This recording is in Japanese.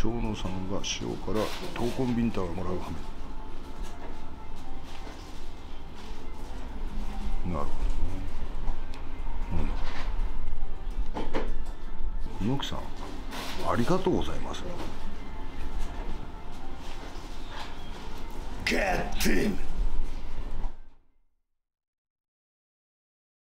長野さんが塩から闘魂ビンタをもらうはめなるほどね。うん。猪木さんありがとうございます。ゲッティン